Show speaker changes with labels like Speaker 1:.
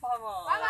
Speaker 1: 妈
Speaker 2: 妈。